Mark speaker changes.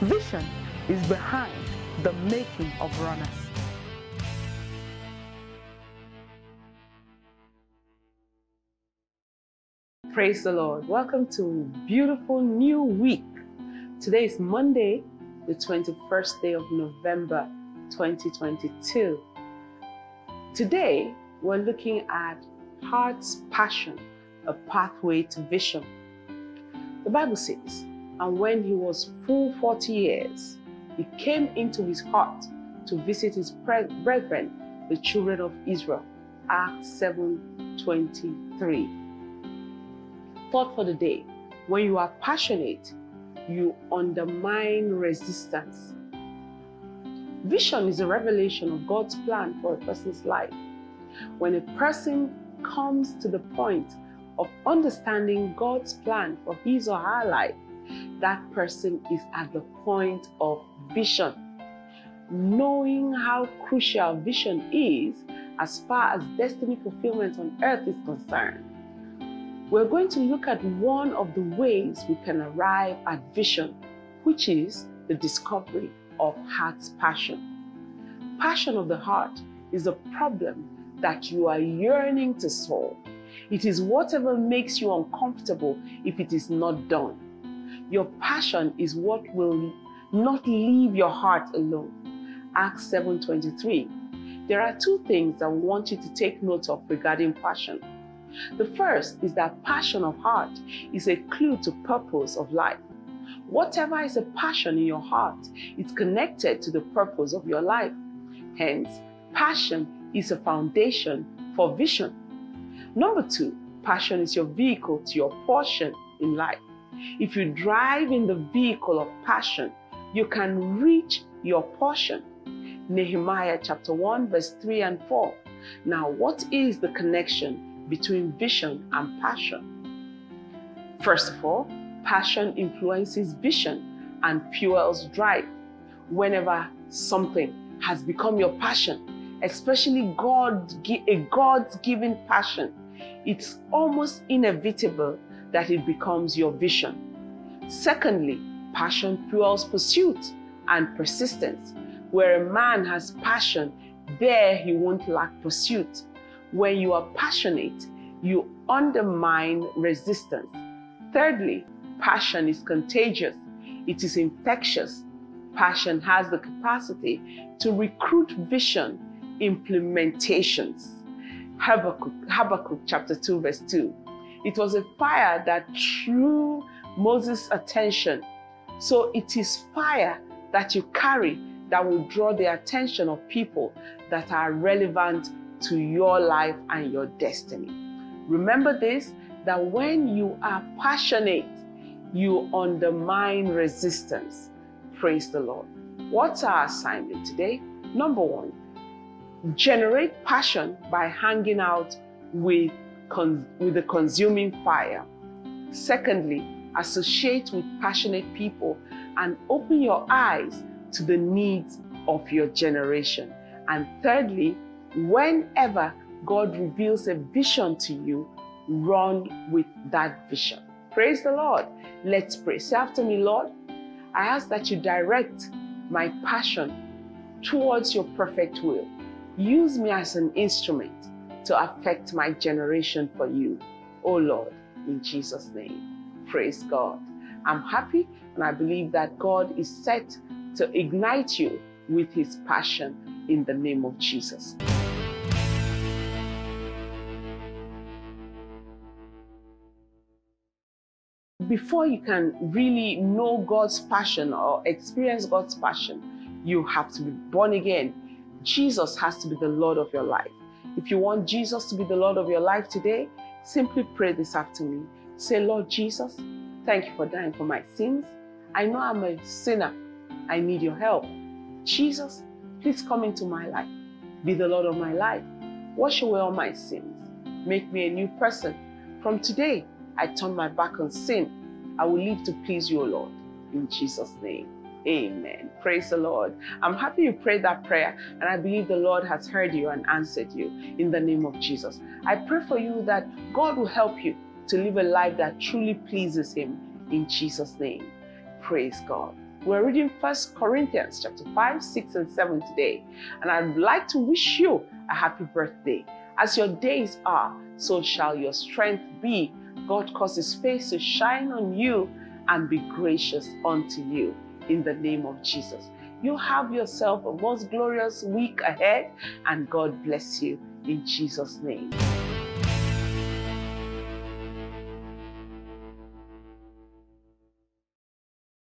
Speaker 1: Vision is behind the making of runners. Praise the Lord. Welcome to beautiful new week. Today is Monday, the 21st day of November 2022. Today, we're looking at heart's passion, a pathway to vision. The Bible says, and when he was full 40 years, he came into his heart to visit his brethren, the children of Israel. Acts 7 23. Thought for the day when you are passionate, you undermine resistance. Vision is a revelation of God's plan for a person's life. When a person comes to the point of understanding God's plan for his or her life, that person is at the point of vision. Knowing how crucial vision is as far as destiny fulfillment on earth is concerned, we're going to look at one of the ways we can arrive at vision, which is the discovery of heart's passion. Passion of the heart is a problem that you are yearning to solve. It is whatever makes you uncomfortable if it is not done. Your passion is what will not leave your heart alone. Acts 7:23. There are two things I want you to take note of regarding passion. The first is that passion of heart is a clue to purpose of life. Whatever is a passion in your heart is connected to the purpose of your life. Hence, passion is a foundation for vision. Number two, passion is your vehicle to your portion in life. If you drive in the vehicle of passion, you can reach your portion. Nehemiah chapter 1, verse 3 and 4. Now, what is the connection between vision and passion? First of all, passion influences vision and fuels drive. Whenever something has become your passion, especially God, a God's given passion, it's almost inevitable that it becomes your vision. Secondly, passion fuels pursuit and persistence. Where a man has passion, there he won't lack pursuit. When you are passionate, you undermine resistance. Thirdly, passion is contagious, it is infectious. Passion has the capacity to recruit vision implementations. Habakkuk, Habakkuk chapter 2, verse 2. It was a fire that drew Moses' attention. So it is fire that you carry that will draw the attention of people that are relevant to your life and your destiny. Remember this that when you are passionate, you undermine resistance. Praise the Lord. What's our assignment today? Number one, generate passion by hanging out with with the consuming fire. Secondly, associate with passionate people and open your eyes to the needs of your generation. And thirdly, whenever God reveals a vision to you, run with that vision. Praise the Lord. Let's pray. Say after me, Lord, I ask that you direct my passion towards your perfect will. Use me as an instrument to affect my generation for you. Oh Lord, in Jesus' name. Praise God. I'm happy and I believe that God is set to ignite you with his passion in the name of Jesus. Before you can really know God's passion or experience God's passion, you have to be born again. Jesus has to be the Lord of your life. If you want Jesus to be the Lord of your life today, simply pray this after me. Say, Lord Jesus, thank you for dying for my sins. I know I'm a sinner. I need your help. Jesus, please come into my life. Be the Lord of my life. Wash away all my sins. Make me a new person. From today, I turn my back on sin. I will live to please you, Lord. In Jesus' name. Amen. Praise the Lord. I'm happy you prayed that prayer, and I believe the Lord has heard you and answered you in the name of Jesus. I pray for you that God will help you to live a life that truly pleases Him in Jesus' name. Praise God. We're reading First Corinthians chapter 5, 6, and 7 today. And I'd like to wish you a happy birthday. As your days are, so shall your strength be. God cause his face to shine on you and be gracious unto you in the name of Jesus. You have yourself a most glorious week ahead, and God bless you in Jesus' name.